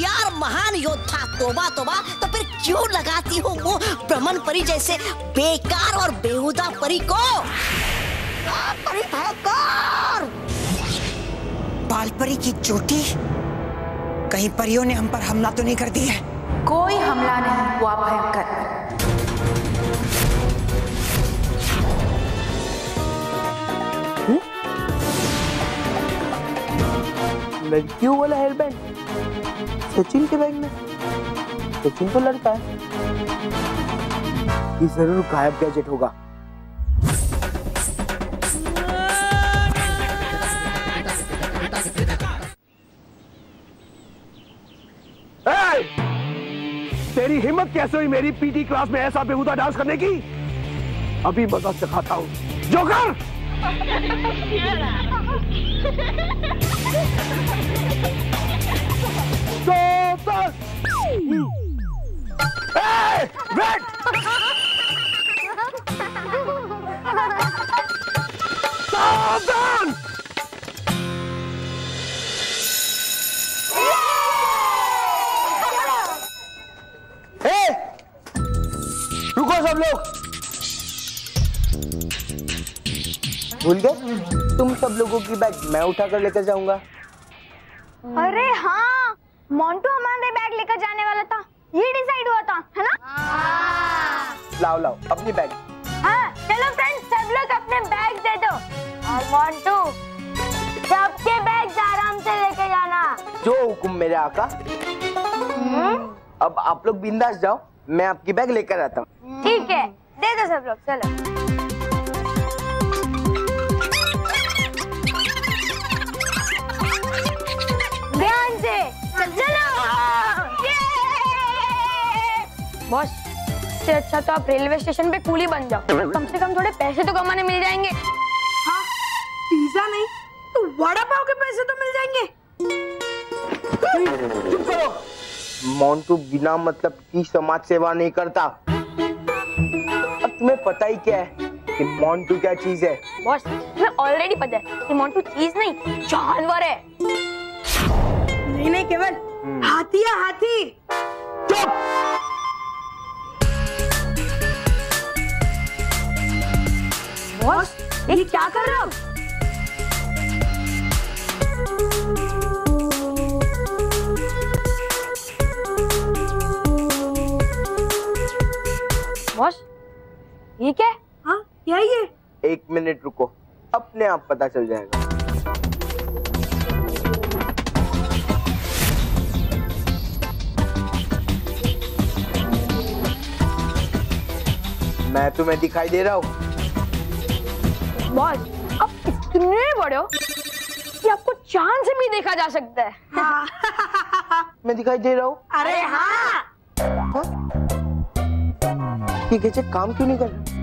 होशियार महान योद्धा तोबा तोबा तो फिर क्यों लगाती हो वो भ्रमण परी जैसे बेकार और बेहुदा परी को? आ, परी भयंकर बाल परी की चोटी कहीं परियों ने हम पर हमला तो नहीं कर दी है? कोई हमला नहीं हुआ भयंकर। लड़कियों वाला हेयर बैंड सचिन के बैग में? सचिन तो लड़का है। ये ज़रूर गायब गैजेट होगा। तेरी हिम्मत कैसे हुई मेरी पीटी क्लास में ऐसा बेहुदा डांस करने की? अभी मज़ा सिखाता हूँ। जोकर रुको सब लोग। भूल गए तुम सब लोगों की बैग मैं उठा कर लेकर जाऊँगा। अरे हाँ मोंटू हमारे बैग लेकर जाने वाला था। ये डिसाइड हुआ था है ना? लाओ लाओ अपनी बैग हाँ चलो फ्रेंड्स सब लोग अपने बैग दे दो। और मोंटू सबके बैग आराम से लेके जाना। जो हुक्म मेरे आका। अब आप लोग बिंदास जाओ मैं आपकी बैग लेकर आता हूँ। ठीक है दे दो सब लोग चलो। बॉस इससे अच्छा तो आप रेलवे स्टेशन पे कूली बन जाओ। कम से कम थोड़े पैसे तो कमाने मिल जाएँगे। पिज्जा नहीं तो वड़ा पाव के पैसे तो मिल जाएँगे। चुप करो। मोन्टू बिना मतलब की समाज सेवा नहीं करता। अब तुम्हें पता ही क्या है कि मोन्टू क्या चीज़ है। बॉस तुम्हें ऑलरेडी पता है कि मोंटू चीज़ नहीं जानवर है। नहीं नहीं केवल हाथी है हाथी। चुप! बॉस ये क्या कर रहे हो? बॉस ये क्या हाँ? क्या ये? एक मिनट रुको अपने आप पता चल जाएगा। मैं तुम्हें दिखाई दे रहा हूँ। बॉस आप इतने बड़े हो कि आपको चाँद से भी देखा जा सकता है। हाँ। मैं दिखाई दे रहा हूँ। अरे हाँ? ये गैजेट काम क्यों नहीं कर रहा?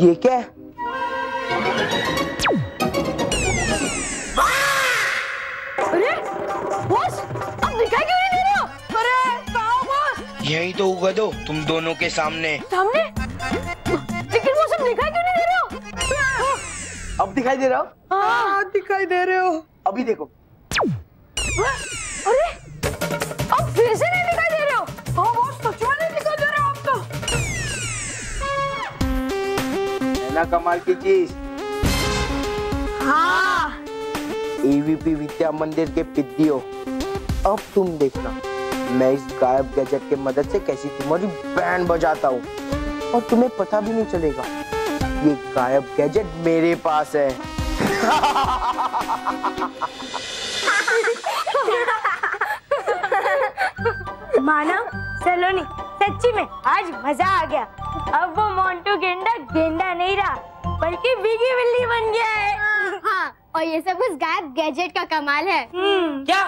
ये क्या है? यही तो उगा दो तुम दोनों के सामने। सामने? लेकिन वो सब दिखाई क्यों नहीं दे रहे हो? अब दिखाई दे रहा हूँ? हाँ। दिखाई दे रहे हो। अभी देखो। अरे आप फिर से नहीं दिखाई दे रहे हो? हाँ बॉस सच में नहीं दिखाई दे रहे हो आप तो? ना कमाल की चीज़। हाँ। एवीपी विद्या मंदिर के पिद्दियों। अब तुम देखना। मैं इस गायब गैजेट के मदद से कैसी तुम्हारी बैंड बजाता हूँ? और तुम्हें पता भी नहीं चलेगा ये गायब गैजेट मेरे पास है। मानव सलोनी सच्ची में आज मज़ा आ गया। अब वो मोंटू गेंडा गेंडा नहीं रहा बल्कि बिगी बिल्ली बन गया है। हाँ और ये सब उस गायब गैजेट का कमाल है। क्या?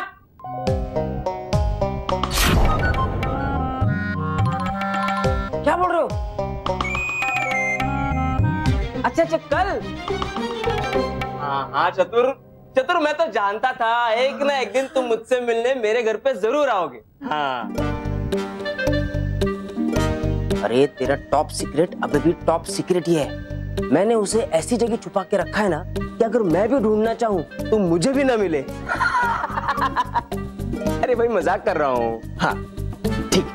क्या बोल रहे हो? अच्छा अच्छा कल। हाँ हाँ चतुर। चतुर मैं तो जानता था। एक ना एक दिन तुम मुझसे मिलने मेरे घर पे ज़रूर आओगे। हाँ। अरे तेरा टॉप सीक्रेट अभी भी टॉप सीक्रेट ही है। मैंने उसे ऐसी जगह छुपा के रखा है ना कि अगर मैं भी ढूंढना चाहूँ तो मुझे भी ना मिले। अरे भाई मज़ाक कर रहा हूँ। हाँ ठीक।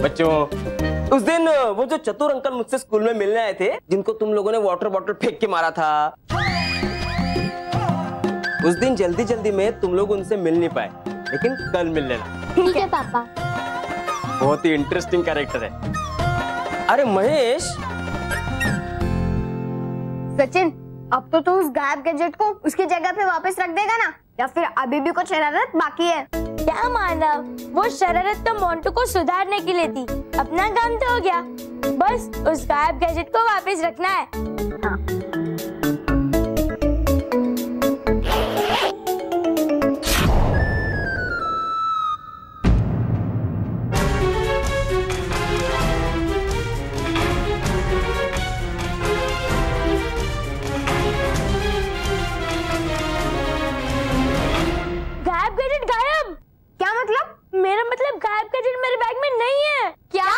बच्चों उस दिन वो जो चतुर अंकल मुझसे स्कूल में मिलने आए थे जिनको तुम लोगों ने वाटर बॉटल फेंक के मारा था उस दिन जल्दी जल्दी में तुम लोग उनसे मिल नहीं पाए लेकिन कल मिल लेना ठीक है पापा। बहुत ही इंटरेस्टिंग कैरेक्टर है। अरे महेश! सचिन अब तो तू उस गायब गैजेट को उसकी जगह पे वापस रख देगा ना? या फिर अभी भी कुछ शरारत बाकी है? क्या मानव वो शरारत तो मोंटू को सुधारने के लिए थी। अपना काम तो हो गया। बस उस गायब गैजेट को वापस रखना है। गायब मेरे बैग में नहीं है। क्या?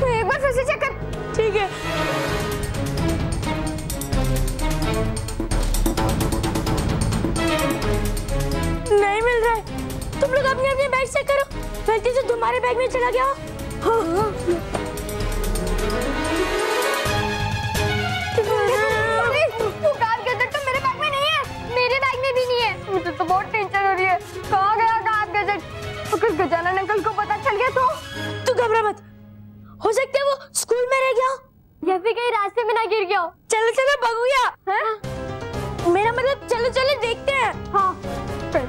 तो एक बार फिर से चेक कर। ठीक है। नहीं मिल रहा है। तुम लोग अपने अपने बैग चेक करो। गलती से तुम्हारे बैग में चला गया हो।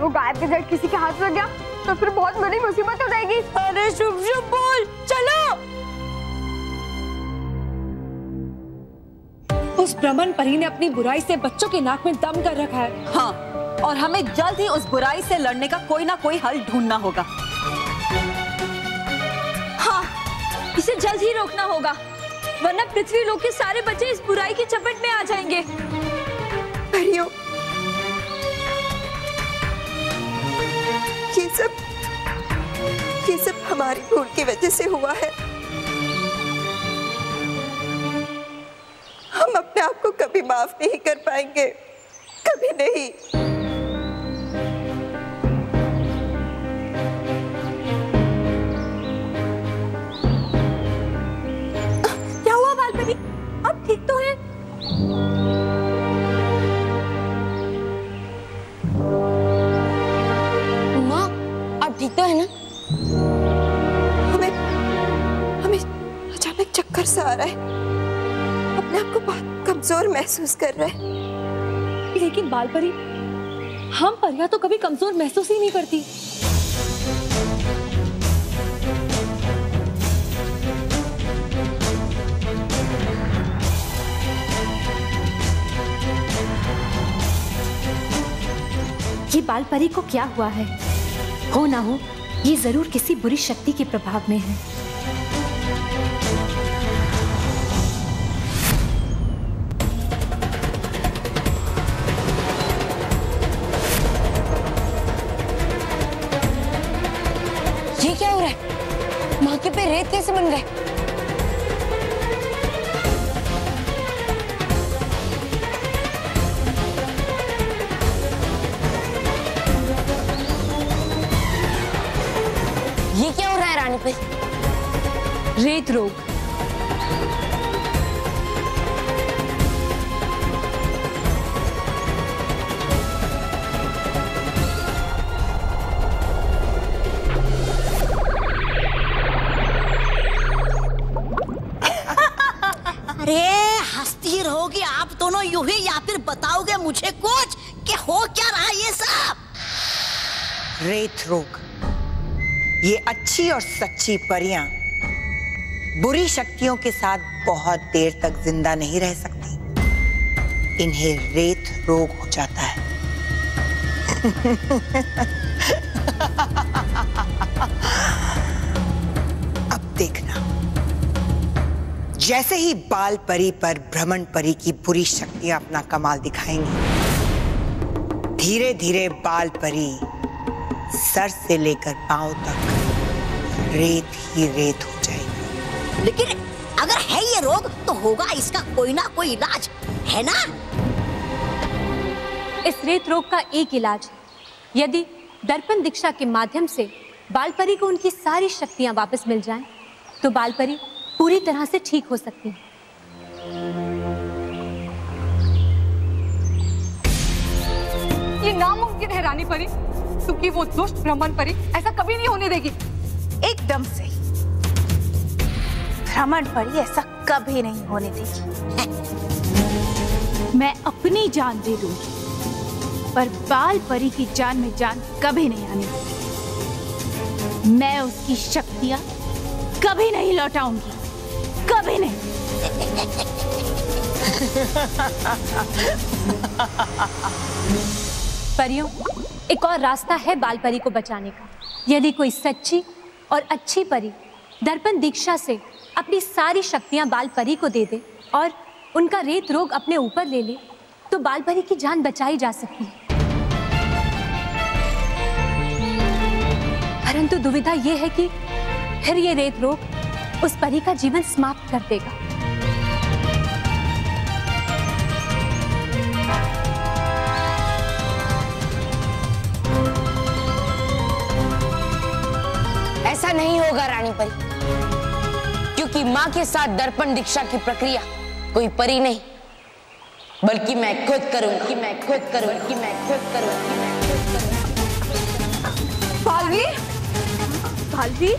वो गायब गैजेट किसी के हाथ लग गया तो फिर बहुत बड़ी मुसीबत हो जाएगी। अरे शुभ शुभ बोल चलो। उस भ्रमण परी ने अपनी बुराई से बच्चों के नाक में दम कर रखा है। हाँ और हमें जल्द ही उस बुराई से लड़ने का कोई ना कोई हल ढूंढना होगा। हाँ इसे जल्द ही रोकना होगा वरना पृथ्वी लोग के सारे बच्चे इस बुराई की चपेट में आ जाएँगे। परियों ये सब ये सब हमारी भूल की वजह से हुआ है। हम अपने आप को कभी माफ़ नहीं कर पाएँगे, कभी नहीं। चक्कर सा आ रहा है। अपने आप को बहुत कमज़ोर महसूस कर रहा है। लेकिन बालपरी, हम परिया तो कभी कमज़ोर महसूस ही नहीं करती। ये बाल परी को क्या हुआ है? हो ना हो, ये ज़रूर किसी बुरी शक्ति के प्रभाव में है। पे। रेत रोग। अरे हंसती रहोगी आप दोनों यूँ ही या फिर बताओगे मुझे कुछ कि हो क्या रहा ये सब? रेत रोग। ये अच्छी और सच्ची परियाँ बुरी शक्तियों के साथ बहुत देर तक ज़िंदा नहीं रह सकती। इन्हें रेत रोग हो जाता है। अब देखना। जैसे ही बाल परी पर भ्रमण परी की बुरी शक्तियाँ अपना कमाल दिखाएँगी धीरे धीरे बाल परी सर से लेकर पाँव तक रेत ही रेत हो जाएगी। लेकिन अगर है ये रोग तो होगा इसका कोई ना कोई इलाज है ना? इस रेत रोग का एक इलाज है। यदि दर्पण दीक्षा के माध्यम से बालपरी को उनकी सारी शक्तियाँ वापस मिल जाएँ, तो बालपरी पूरी तरह से ठीक हो सकती है। ये नामुमकिन है रानी परी क्योंकि वो दुष्ट ब्राह्मण परी ऐसा कभी नहीं होने देगी। एकदम सही। भ्रमण परी ऐसा कभी नहीं होने देगी। मैं अपनी जान दे दूँगी पर बाल परी की जान में जान कभी नहीं आने दूँगी। मैं उसकी शक्तियाँ कभी नहीं लौटाऊँगी कभी नहीं। परियों एक और रास्ता है बाल परी को बचाने का। यदि कोई सच्ची और अच्छी परी दर्पण दीक्षा से अपनी सारी शक्तियाँ बालपरी को दे दे और उनका रेत रोग अपने ऊपर ले ले तो बाल परी की जान बचाई जा सकती है। परंतु दुविधा यह है कि फिर ये रेत रोग उस परी का जीवन समाप्त कर देगा। परी क्योंकि माँ के साथ दर्पण दीक्षा की प्रक्रिया कोई परी नहीं बल्कि मैं खुद करूँगी कि मैं खुद करूँ कि मैं खुद करूँ कि मैं खुद करूँ। बालवी बालवी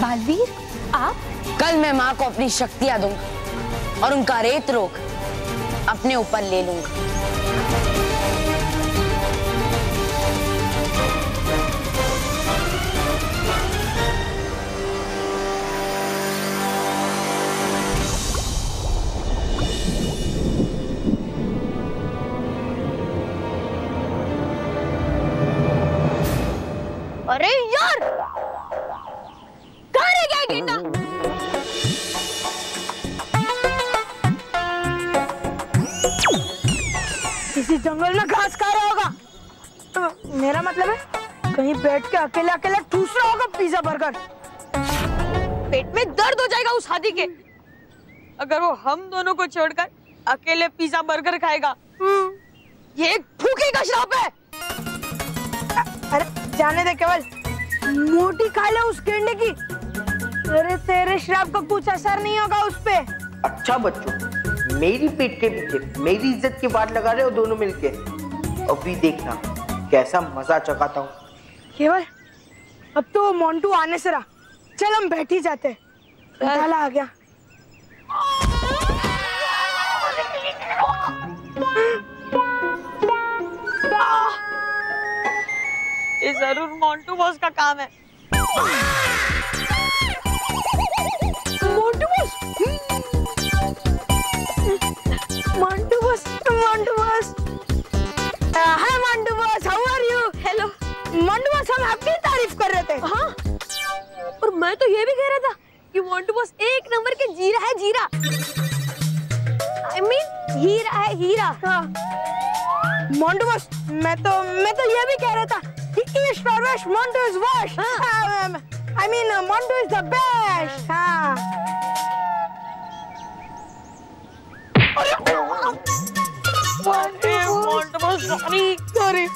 बालवीर आप? कल मैं माँ को अपनी शक्तियाँ दूँगा और उनका रेत रोग अपने ऊपर ले लूँगा। अकेले अकेले ठूस रहा होगा पिज्जा बर्गर। पेट में दर्द हो जाएगा उस हाथी के। अगर वो हम दोनों को छोड़कर अकेले पिज्जा बर्गर खाएगा ये एक भूखे का श्राप है। अरे जाने दे केवल। मोटी खा ले उस गेंडे की। अरे तेरे श्राप का कुछ असर नहीं होगा उस पे। अच्छा बच्चों मेरी पेट के पीछे मेरी इज़्ज़त की बात लगा रहे हो दोनों मिलके? अभी देखना कैसा मज़ा चकाता हूँ। केवल अब तो मोन्टू आने से रहा। चल, हम बैठ ही जाते हैं। आ गया। ये ज़रूर मोंटू बॉस का काम है। ये भी कह रहा था कि मोंटू बॉस एक नंबर के जीरा है जीरा। आई I मीन mean, हीरा है हीरा। हाँ। मोंटू बस मैं तो मैं तो ये भी कह रहा था कि और west Montu is worst I mean Montu is the best हाँ। अरे Montu boss sorry sorry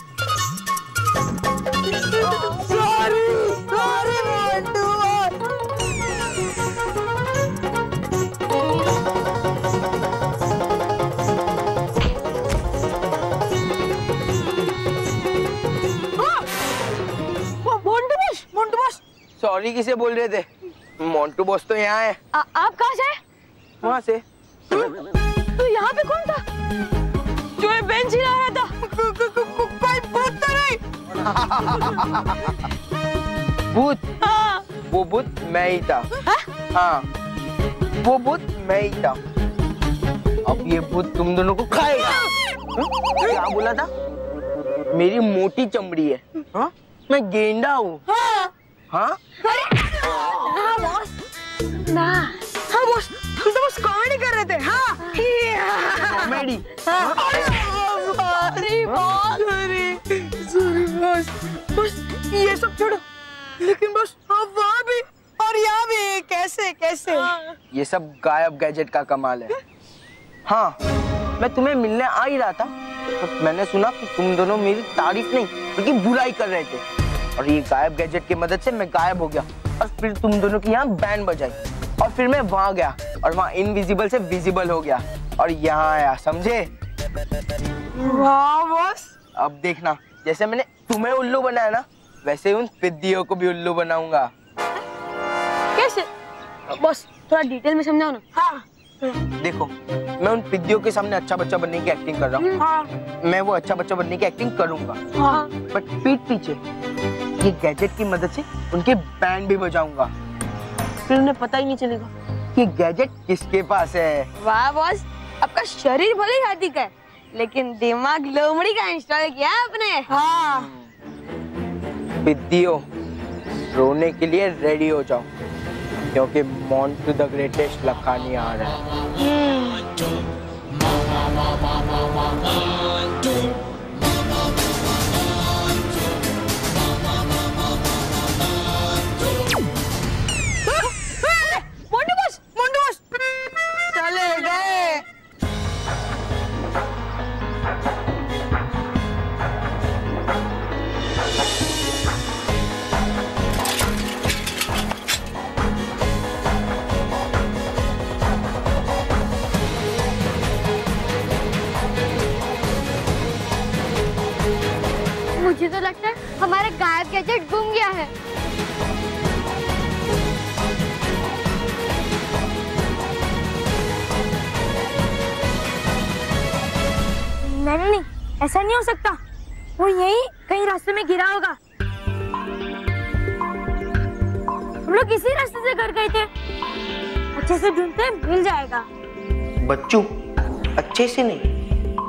sorry किसे बोल रहे थे? मोंटू बॉस तो यहाँ है। आ, आप कहाँ से वहाँ से। तो यहाँ पे कौन था? जो ये बेंच हिला रहा था। कोई भूत तो नहीं। भूत? हाँ। वो भूत मैं ही था। हाँ? वो भूत मैं ही था। अब ये भूत तुम दोनों को खाएगा। हम्म? क्या बोला था? मेरी मोटी चमड़ी है। हाँ? मैं गेंडा हूँ। हाँ। हाँ? बॉस ना। हाँ बॉस हम तो बस कॉमेडी कर रहे थे। हाँ। कॉमेडी अरे सॉरी सॉरी बॉस बस ये सब छोड़ो। लेकिन बस आप वहाँ भी और यहाँ भी। कैसे कैसे? ये सब गायब गैजेट का कमाल है। हाँ मैं तुम्हें मिलने आ ही रहा था तो मैंने सुना कि तुम दोनों मेरी तारीफ़ नहीं बल्कि बुराई कर रहे थे। और ये गायब गैजेट की मदद से मैं गायब हो गया। और फिर तुम दोनों की यहाँ बैंड बजाई। और फिर मैं वहाँ गया और वहाँ इनविजिबल से विजिबल हो गया। और यहाँ आया समझे? वाह बॉस। अब देखना जैसे मैंने तुम्हें उल्लू बनाया ना वैसे उन पिद्दियों को भी उल्लू बनाऊँगा। कैसे? बॉस थोड़ा डिटेल में समझाओ ना। हाँ। देखो मैं उन पिद्दियों के सामने अच्छा बच्चा बनने की एक्टिंग कर रहा हूँ। हाँ। मैं वो अच्छा बच्चा बनने की एक्टिंग करूँगा। हाँ। बट पीठ पीछे ये गैजेट की मदद से उनके बैंड भी बजाऊँगा। फिर उन्हें पता ही नहीं चलेगा। कि गैजेट किसके पास है? वाह बॉस आपका शरीर भले ही हाथी का है लेकिन दिमाग लोमड़ी का इंस्टॉल किया आपने। हाँ पिद्दियों रोने के लिए रेडी हो जाओ। क्योंकि मॉन्ट द ग्रेटेस्ट लखानी आ रहा है है। नहीं नहीं ऐसा नहीं हो सकता। वो यही कहीं रास्ते में गिरा होगा। हम लोग इसी रास्ते से घर गए थे। अच्छे से ढूंढते मिल जाएगा। बच्चू अच्छे से नहीं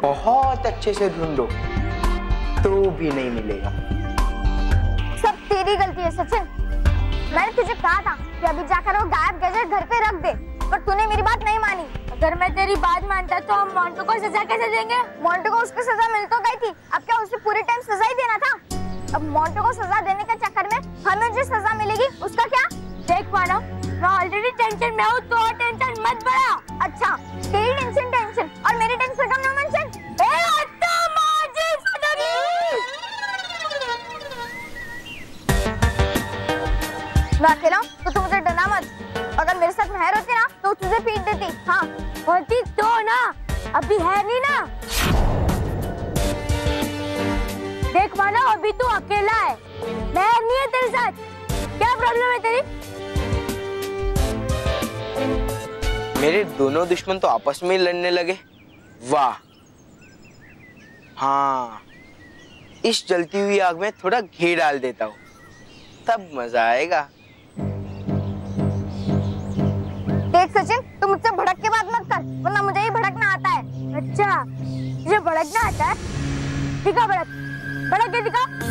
बहुत अच्छे से ढूंढो तो भी नहीं मिलेगा। तेरी गलती है, सचिन। मैंने तुझे कहा था कि अभी जाकर वो गायब गैजेट घर पे रख दे, पर तूने मेरी बात नहीं मानी। अगर मैं तेरी बात मानता तो हम मोंटू को सजा कैसे देंगे? मोंटू को उसकी सजा मिल तो गई थी। अब क्या उसे पूरे टाइम सजा ही देना था? अब मोंटू को सजा देने के चक्कर में हमें जो सजा मिलेगी, उसका क्या? देख मानव मैं ऑलरेडी टेंशन में हूँ तो टेंशन मत बढ़ा अच्छा तेरी टेंशन टेंशन और मेरी टेंशन का नो मैं अकेला तो तू मुझे डरना मत। अगर मेरे साथ महर होती ना तो तुझे पीट देती। हाँ होती तो ना, अभी है नहीं ना? देख मानव अभी तू अकेला है। मैं नहीं है तेरे साथ। क्या प्रॉब्लम है तेरी? मेरे दोनों दुश्मन तो आपस में ही लड़ने लगे। वाह। हाँ। इस जलती हुई आग में थोड़ा घी डाल देता हूँ। तब मज़ा आएगा। देख सचिन, तू मुझसे भड़क के बात मत कर, वरना मुझे ही भड़कना आता है। अच्छा तुझे भड़कना आता है? दिखा भड़क भड़क के दिखा।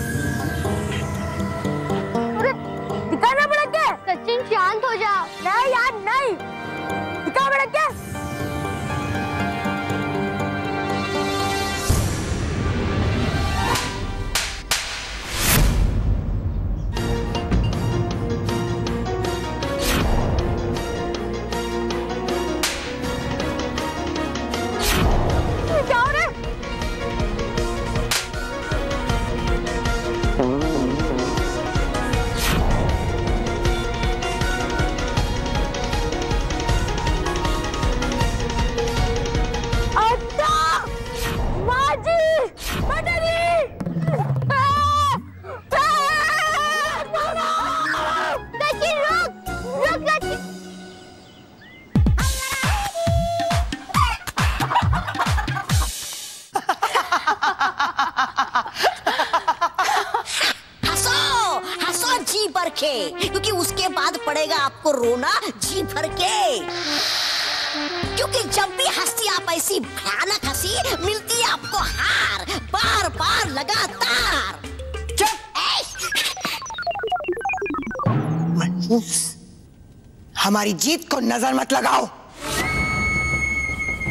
हमारी जीत को नज़र मत लगाओ।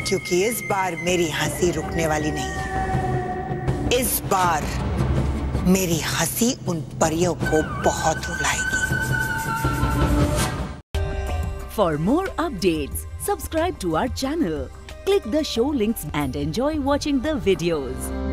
क्योंकि इस बार मेरी हँसी रुकने वाली नहीं इस बार मेरी हँसी उन परियों को बहुत रुलाएगी। For more update subscribe to our channel click the show links and enjoy watching the videos